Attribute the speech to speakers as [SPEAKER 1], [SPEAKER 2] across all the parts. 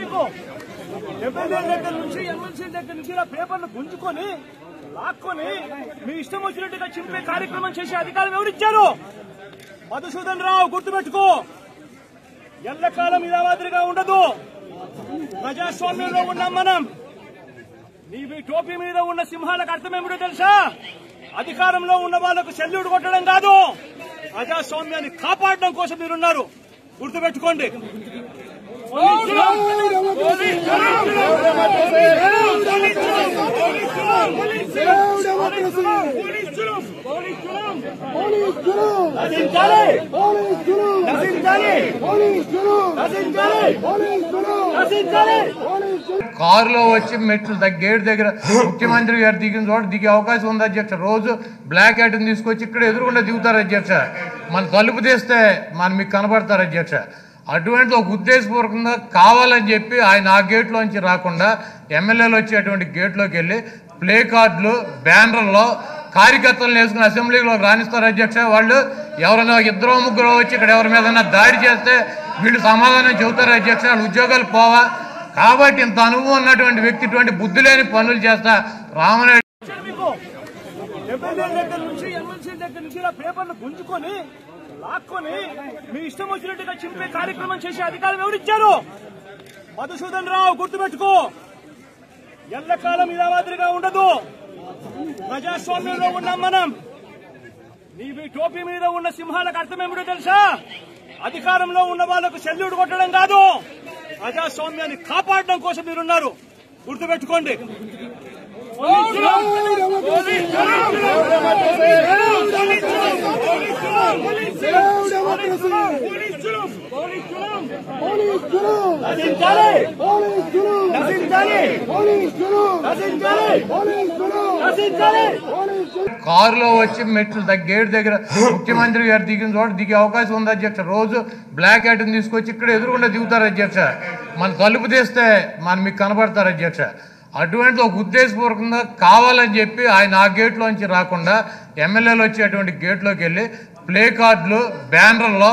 [SPEAKER 1] మీకు. ఎమ్మెల్యే దగ్గర నుంచి ఎమ్మెల్సీ దగ్గర నుంచి ఇలా పేపర్లు గుంజుకొని లాక్కొని మీ ఇష్టం వచ్చినట్టుగా చింపే కార్యక్రమం చేసే అధికారం ఎవరిచ్చారు మధుసూదన్ రావు గుర్తుపెట్టుకో. ఎల్లకాలం ఇలా మాదిరిగా ఉండదు. ప్రజాస్వామ్యంలో ఉన్నాం మనం నీ మీ టోపీ మీద ఉన్న సింహాలకు అర్థమేమిటో తెలుసా? అధికారంలో ఉన్న వాళ్ళకు సెల్యూట్ కొట్టడం కాదు. ప్రజాస్వామ్యాన్ని కాపాడడం కోసం మీరున్నారు. గుర్తుపెట్టుకోండి.
[SPEAKER 2] కారులో వచ్చి మెట్లు దగ్గ- గేట్ దగ్గర ముఖ్యమంత్రి గారు దిగిన చోట దిగే అవకాశం ఉంది అధ్యక్ష. రోజు బ్లాక్ హ్యాట్ తీసుకొచ్చి ఇక్కడ ఎదురుకుండా దిగుతారు అధ్యక్ష. మన తలుపు తీస్తే మన మీకు కనబడతారు అధ్యక్ష. అటువంటి ఒక ఉద్దేశపూర్వకంగా కావాలని చెప్పి ఆయన ఆ గేట్లోంచి రాకుండా ఎమ్మెల్యేలు వచ్చేటువంటి గేట్లోకి వెళ్ళి ప్లే కార్డులు బ్యానర్లో కార్యకర్తలను వేసుకుని అసెంబ్లీలో రాణిస్తారు అధ్యక్ష. వాళ్ళు ఎవరైనా ఇద్దరు ముగ్గురు వచ్చి ఇక్కడ ఎవరి మీద దాడి చేస్తే వీళ్ళు సమాధానం చెబుతారు అధ్యక్ష. వాళ్ళ ఉద్యోగాలు పోవా. కాబట్టి ఇంత అనుభవం ఉన్నటువంటి వ్యక్తి ఇటువంటి బుద్ధి లేని పనులు చేస్తా రామనాయుడు
[SPEAKER 1] దగ్గర నుంచి ఎమ్మెల్సీ దగ్గర నుంచి పేపర్లు గుంజుకొని లాక్కొని మీ ఇష్టం వచ్చినట్టుగా చింపే కార్యక్రమం చేసే అధికారం ఎవరిచ్చారు మధుసూదన్ రావు గుర్తుపెట్టుకో. ఎల్లకాలం ఇలా మాదిరిగా ఉండదు. ప్రజాస్వామ్యంలో ఉన్నాం మనం నీ మీ టోపీ మీద ఉన్న సింహాలకు అర్థమేమిటో తెలుసా? అధికారంలో ఉన్న వాళ్ళకు సెల్యూట్ కొట్టడం కాదు. ప్రజాస్వామ్యాన్ని కాపాడడం కోసం మీరున్నారు. గుర్తుపెట్టుకోండి. నశించాలి!
[SPEAKER 2] కారులో వచ్చి మెట్లు గేట్ దగ్గర ముఖ్యమంత్రి గారు దిగిన చోట దిగే అవకాశం ఉంది అధ్యక్ష. రోజు బ్లాక్ హ్యాట్ని తీసుకొచ్చి ఇక్కడ ఎదురుకుండా దిగుతారు అధ్యక్ష. మన తలుపు తీస్తే మన మీకు కనబడతారు అధ్యక్ష. అటువంటి ఒక ఉద్దేశపూర్వకంగా కావాలని చెప్పి ఆయన ఆ గేట్లోంచి రాకుండా ఎమ్మెల్యేలు వచ్చేటువంటి గేట్లోకి వెళ్ళి ప్లే కార్డులు బ్యానర్లో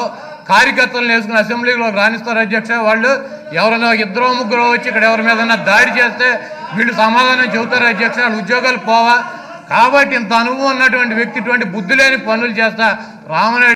[SPEAKER 2] కార్యకర్తలను వేసుకుని అసెంబ్లీలో రాణిస్తారు అధ్యక్ష వాళ్ళు. ఎవరైనా ఇద్దరు ముగ్గురు వచ్చి ఇక్కడ ఎవరి మీద దాడి చేస్తే వీళ్ళు సమాధానం చెబుతారు అధ్యక్ష. వాళ్ళు ఉద్యోగాలు పోవా. కాబట్టి ఇంత అనుభవం ఉన్నటువంటి వ్యక్తి ఇటువంటి బుద్ధి లేని పనులు చేస్తా. రామనాయుడు